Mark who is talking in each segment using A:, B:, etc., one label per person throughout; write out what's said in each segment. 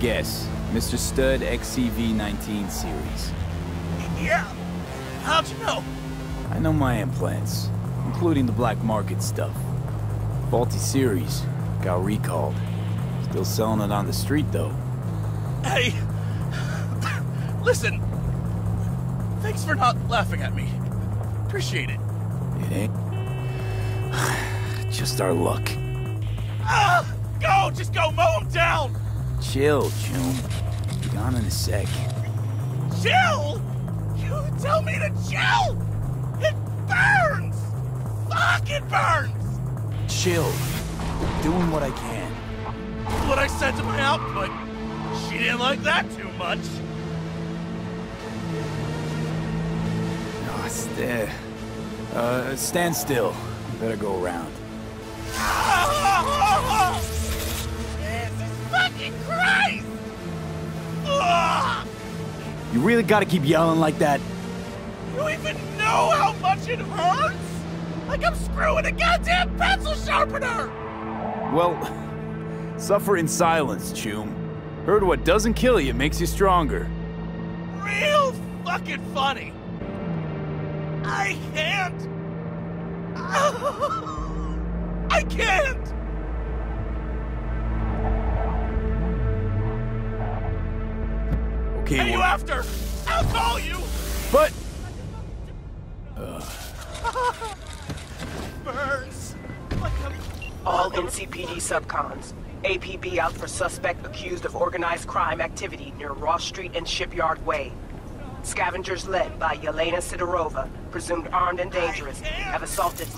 A: guess. Mr. Studd XCV-19 series.
B: Yeah. How'd you know?
A: I know my implants, including the black market stuff. Faulty series. Got recalled. Still selling it on the street, though.
B: Hey. Listen. Thanks for not laughing at me. Appreciate it.
A: It ain't... Just our luck.
B: Ah! Go! Just go mow him down!
A: Chill, June. Be gone in a sec.
B: Chill? You tell me to chill? It burns! Fuck, it burns!
A: Chill. Doing what I can.
B: What I said to my output. She didn't like that too much.
A: Uh, stand still. Better go around.
B: Fucking Christ! Ugh!
A: You really gotta keep yelling like that?
B: You even know how much it hurts? Like I'm screwing a goddamn pencil sharpener!
A: Well, suffer in silence, Chum. Heard what doesn't kill you makes you stronger.
B: Real fucking funny. I can't. I can't!
A: Okay,
B: Hey, you after? I'll call you!
A: but...
B: Burns.
C: All NCPD subcons. APB out for suspect accused of organized crime activity near Ross Street and Shipyard Way. Scavengers led by Yelena Sidorova, presumed armed and dangerous, have assaulted...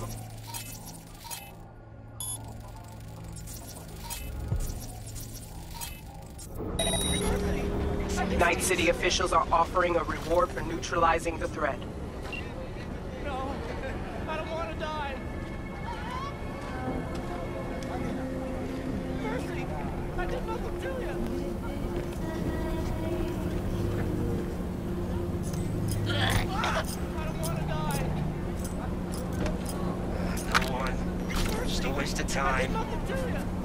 C: Night City officials are offering a reward for neutralizing the threat.
B: No, I don't want to die. Mercy, I did nothing to you. I don't want to die.
D: Come on. Just a waste of time.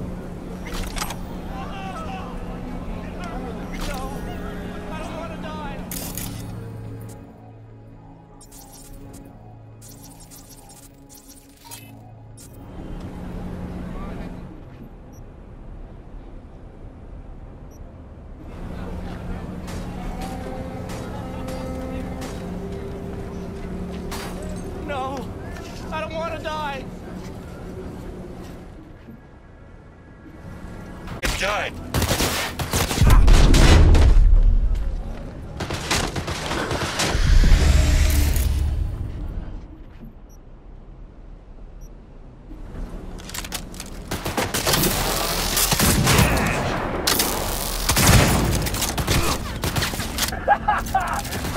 B: I don't want to die.
D: It's done.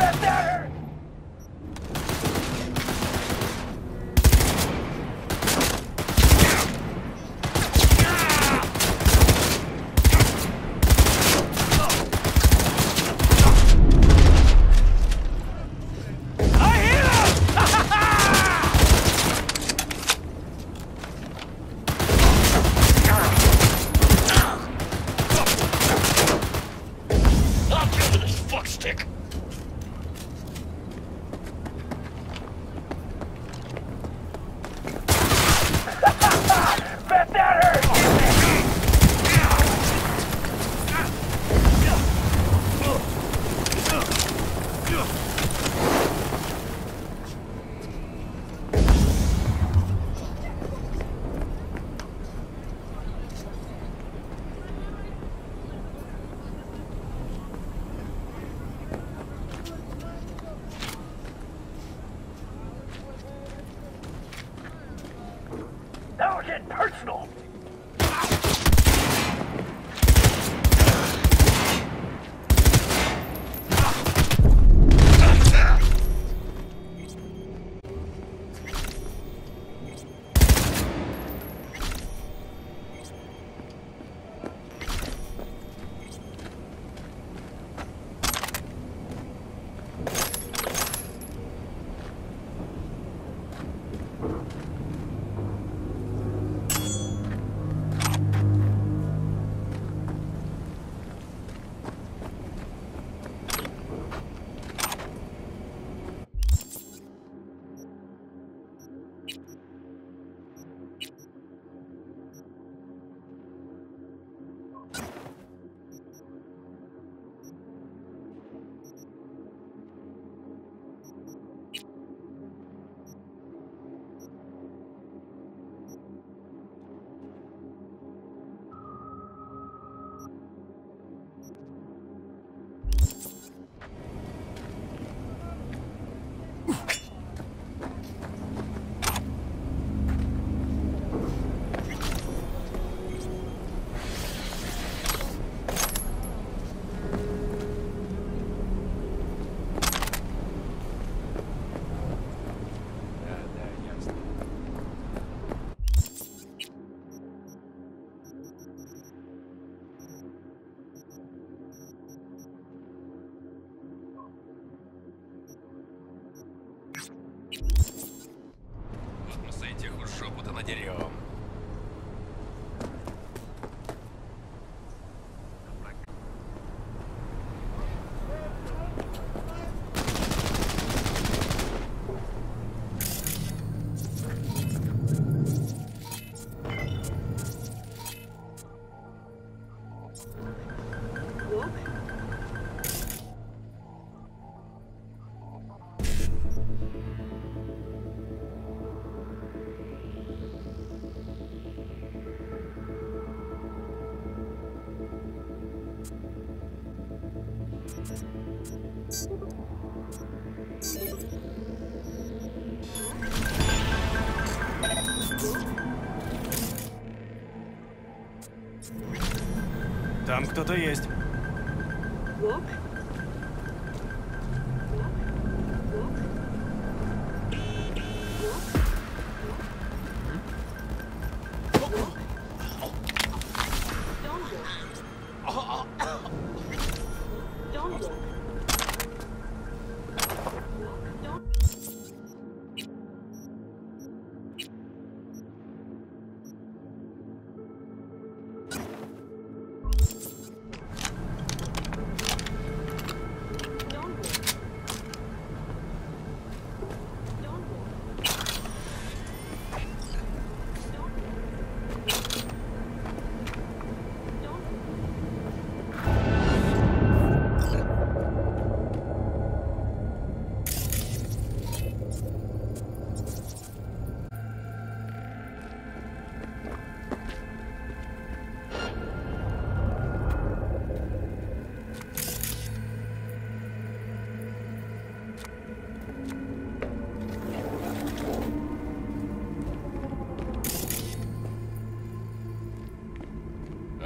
D: I'll kill
E: video.
F: Там кто-то есть.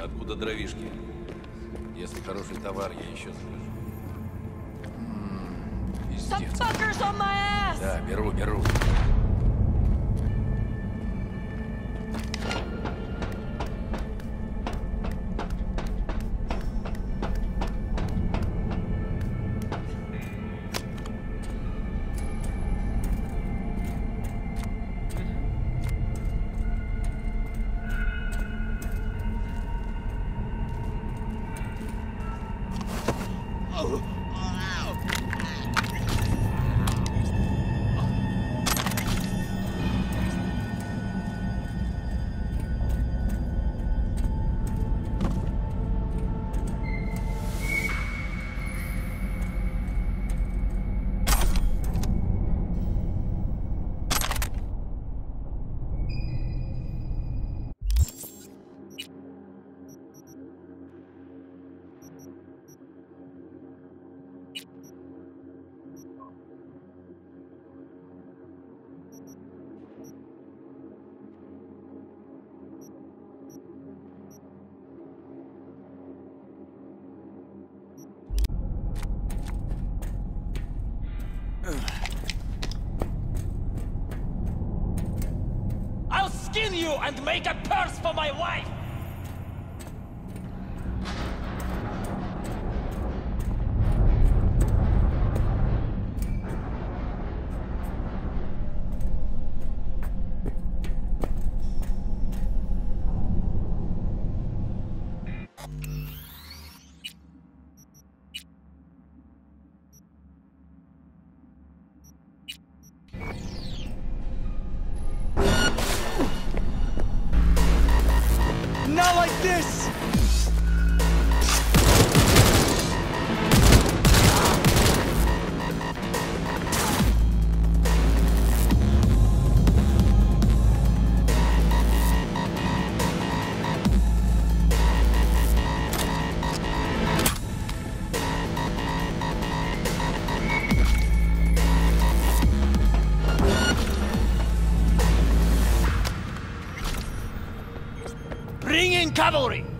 E: Откуда дровишки? Если хороший товар, я еще закажу. Да, беру, беру.
F: You and make a purse for my wife! Cavalry!